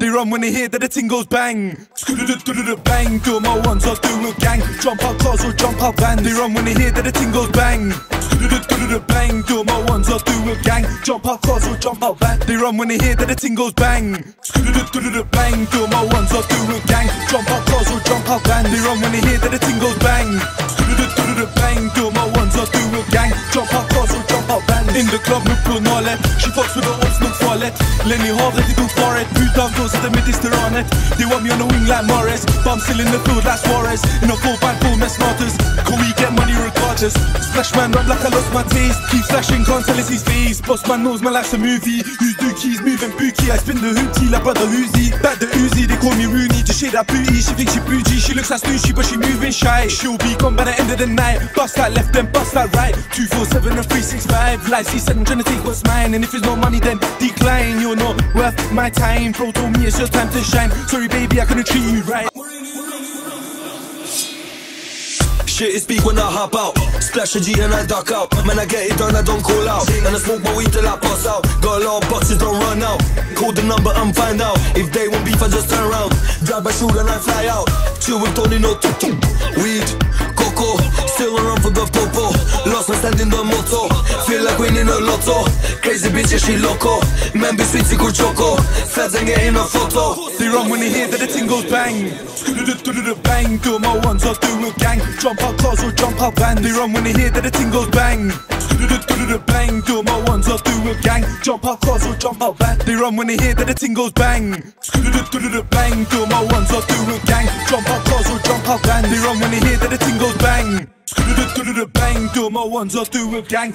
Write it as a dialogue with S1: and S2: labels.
S1: They run when they hear that the ting goes bang. Bang, do my ones, I'll do a gang. Jump out cars or jump out van. They run when they hear that the ting goes bang. Bang, do my ones, I'll do a gang. Jump out cars or jump out van. They run when they hear that the ting goes bang. Bang, do my ones, I'll do a gang. Jump out cars or jump out van. They run when they hear that the ting goes. Bang, In the club, look for Nolet. She fucks with the look for it. Lenny Hall, ready to for it. Putain, goes to the minister on it. They want me on the wing like Mahrez. But I'm still in the field like Suarez. In a full band, full mess smarters. Can we get money Splash man, run like I lost my taste. Keep flashing, can't tell it's his face. Boss man knows my life's a movie. Who's dookies, moving bookie. I spin the hoopty like brother Uzi. Back the Uzi, they call me Rooney. Just shake that booty. She thinks she bougie. She looks like Snoochie, but she moving shy. She'll be gone by the end of the night. Bust that left, then bust that right. 247 and 365. Like he said, I'm trying to take what's mine. And if it's no money, then decline. You're not worth my time. Bro told me it's your time to shine. Sorry, baby, I couldn't treat you right.
S2: Shit is speak when I hop out. Splash a G and I duck out. Man, I get it done, I don't call out. And I smoke my weed till I pass out. Got a lot of boxes, don't run out. Call the number and find out. If they want beef, I just turn around. Drive my shoot and I fly out. Chill with Tony, no tuk. Weed, coco. Still around for Gov Popo. Lost my stand in the Winning a lotto. Crazy bitch, yeah, she loco. Man, be sweet, cool choco. Feds and getting a photo.
S1: They run when they hear that the ting goes bang. Bang, do my ones, I'll do a gang. Jump out cars or jump out van. They run when they hear that the ting goes bang. Bang, do my ones, I'll do a gang. Jump out cars or jump out van. They run when they hear that the ting goes bang. Bang, do my ones, I'll do a gang. Jump out cars or jump out van. They run when they hear that the ting. Do my ones, I'll do a gang.